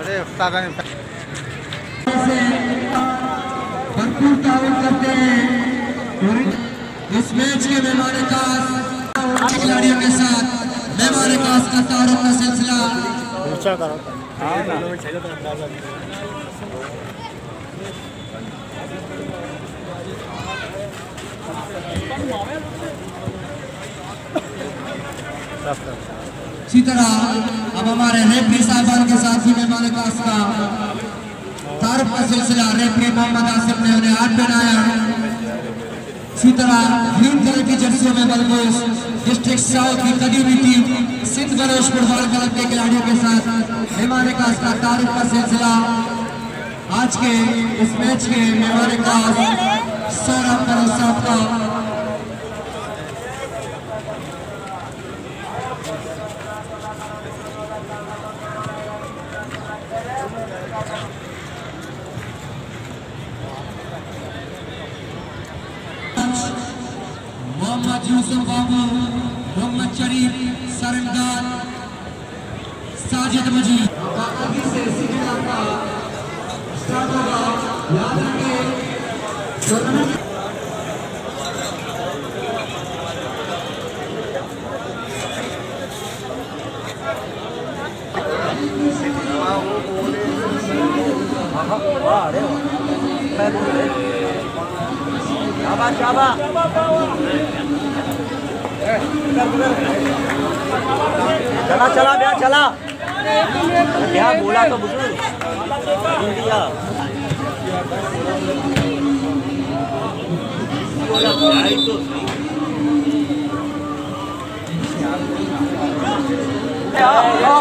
अरे ताकत से भरपूर ताउन करते हैं। इस मैच के मेहमान खास खिलाड़ियों के साथ मेहमान खास का तारुफ का सिलसिला। इसी तरह अब हमारे रेफरी साहबान के साथ भी मेहमान खास का तारुफ का सिलसिला रेफरी मोहम्मद आसिफ ने उन्हें हाथ पहनाया इसी तरह ग्रीन कलर की जर्सियों में बलबोस डिस्ट्रिक्ट साउथ की कदीमी team Sindh Baloch football club के खिलाड़ियों के साथ मेहमान खास का तारुफ का सिलसिला। आज के इस मैच के मेहमान खास सौरभ साहब का मोहम्मद यूसुफ बाबू मोहम्मद शरीफ सरंगार साजिद मजीद। से सिकंदर का स्टार्ट होगा। याद रखिए टूर्नामेंट शाबाश शाबाश चला चला भैया चला क्या बोला तो बुज़ुर्ग दिया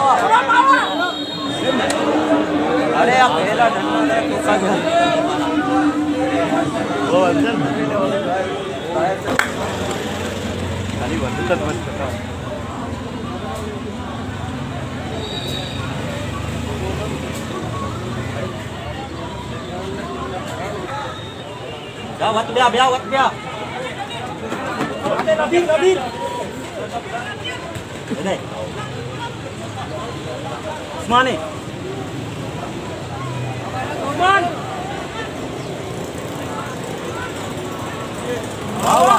अरे आप पहला डंडा तो का वो अंदर खाली बंदूक मत करता जा वत ब्या ब्या वत ब्या नबील नबील। नहीं उस्मानी। Osman! Bravo!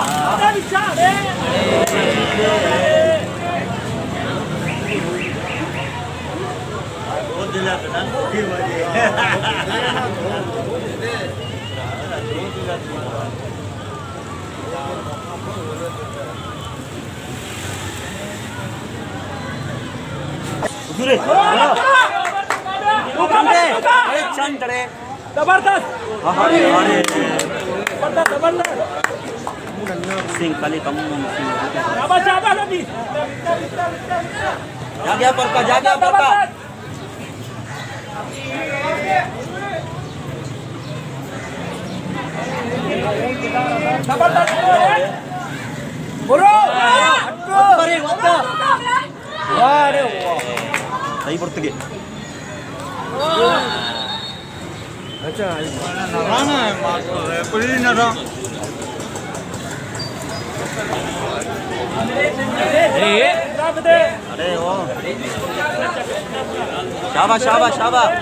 Hadi bir çağır! O dilerdi lan. Bir vadi. Dur et. अरे चंदे ज़बरदस्त। अरे अरे। ज़बरदस्त ज़बरदस्त। सिंह काली कम सिंह। शाबाश शाबाश नबी जा गया पर जा गया पर ज़बरदस्त। बोलो। अरे वत्ता अरे वाह। सही पुर्तगे नराना है मार्को है पूरी नरा दे अरे ओ शाबाश शाबाश शाबाश।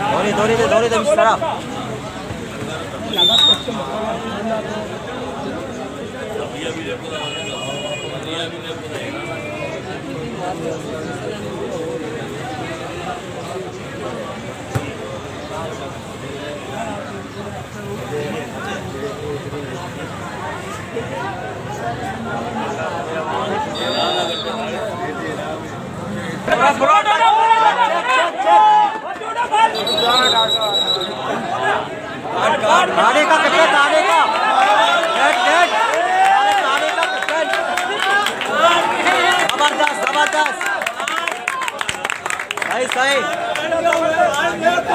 दौड़ी दौड़ी दे दौड़ी दे बिस्तरा ताने का कट्टा ताने का डेट डेट ताने का कट्टा ज़बरदस्त ज़बरदस्त सही सही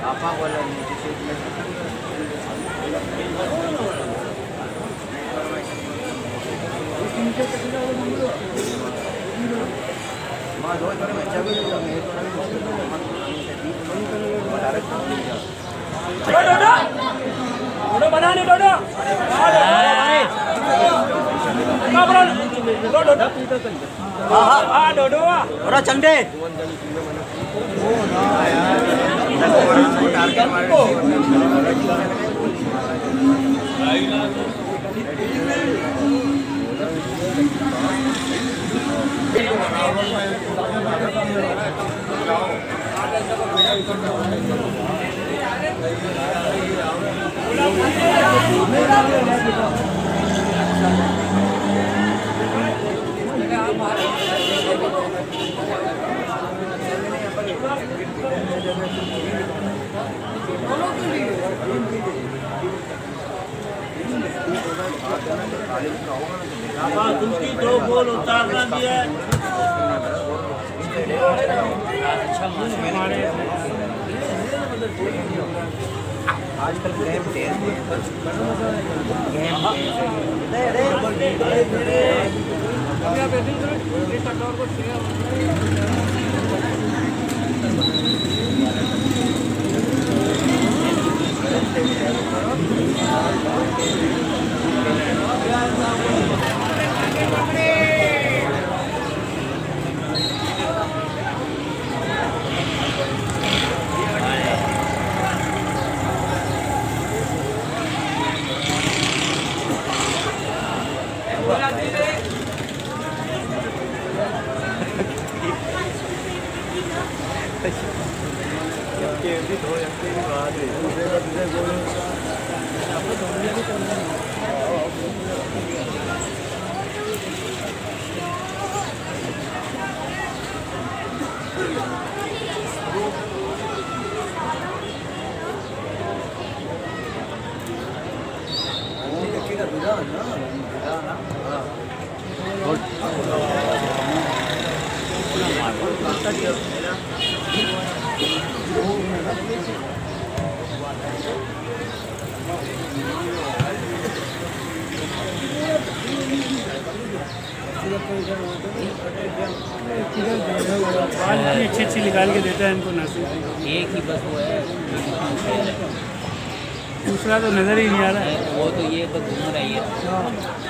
apa wala ni Dodo, थोड़ा चंदे Thank you. Ah. दे गोल उतारना भी है आजकल गेम गेम बाल अच्छी अच्छी निकाल के देता है इनको नसीब एक ही बस वो है दूसरा तो नज़र ही नहीं आ रहा। है वो तो ये बस घूम रही है। नहीं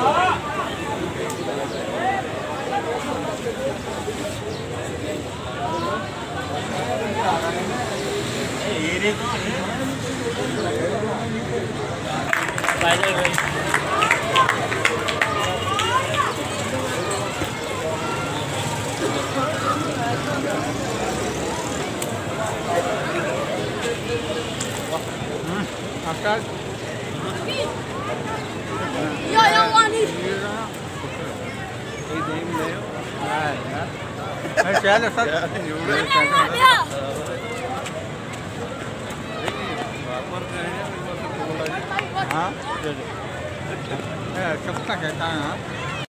दो ही नहीं होगा। दूसरा चक्के जरा सुंदर Ja, ja, Wani. शहर सर हाँ? कब तक कहता है हाँ।